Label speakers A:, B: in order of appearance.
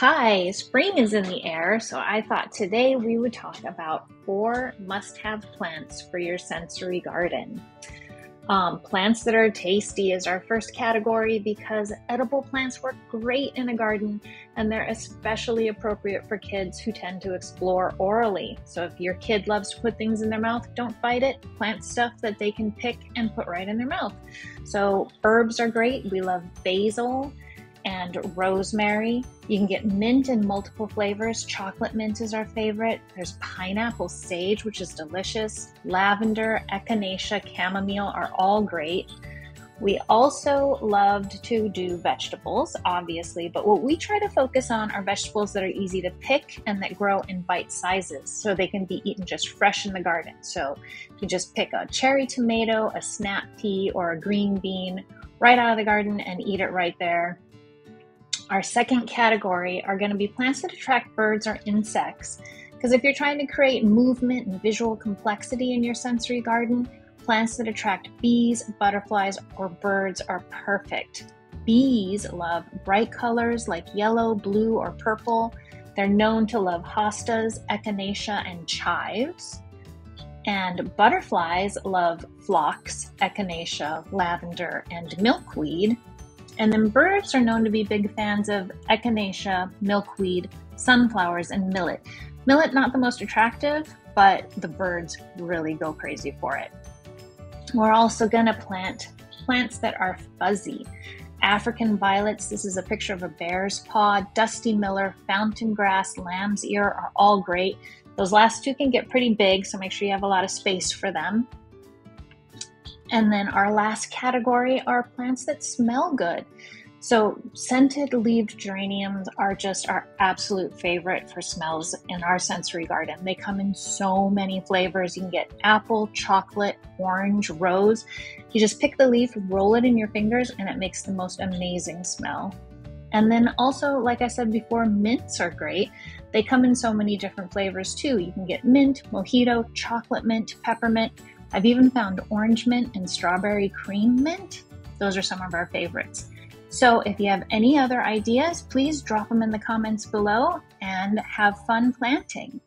A: Hi, spring is in the air, so I thought today we would talk about four must have plants for your sensory garden. Um, plants that are tasty is our first category because edible plants work great in a garden and they're especially appropriate for kids who tend to explore orally. So if your kid loves to put things in their mouth, don't fight it. Plant stuff that they can pick and put right in their mouth. So herbs are great. We love basil and rosemary. You can get mint in multiple flavors. Chocolate mint is our favorite. There's pineapple sage, which is delicious. Lavender, echinacea, chamomile are all great. We also loved to do vegetables, obviously, but what we try to focus on are vegetables that are easy to pick and that grow in bite sizes so they can be eaten just fresh in the garden. So you just pick a cherry tomato, a snap pea, or a green bean right out of the garden and eat it right there. Our second category are going to be plants that attract birds or insects. Because if you're trying to create movement and visual complexity in your sensory garden, plants that attract bees, butterflies, or birds are perfect. Bees love bright colors like yellow, blue, or purple. They're known to love hostas, echinacea, and chives. And butterflies love phlox, echinacea, lavender, and milkweed. And then birds are known to be big fans of echinacea, milkweed, sunflowers, and millet. Millet, not the most attractive, but the birds really go crazy for it. We're also going to plant plants that are fuzzy. African violets, this is a picture of a bear's paw, dusty miller, fountain grass, lamb's ear are all great. Those last two can get pretty big, so make sure you have a lot of space for them. And then our last category are plants that smell good. So, scented leaved geraniums are just our absolute favorite for smells in our sensory garden. They come in so many flavors. You can get apple, chocolate, orange, rose. You just pick the leaf, roll it in your fingers, and it makes the most amazing smell. And then also, like I said before, mints are great. They come in so many different flavors too. You can get mint, mojito, chocolate mint, peppermint. I've even found orange mint and strawberry cream mint. Those are some of our favorites. So if you have any other ideas, please drop them in the comments below and have fun planting.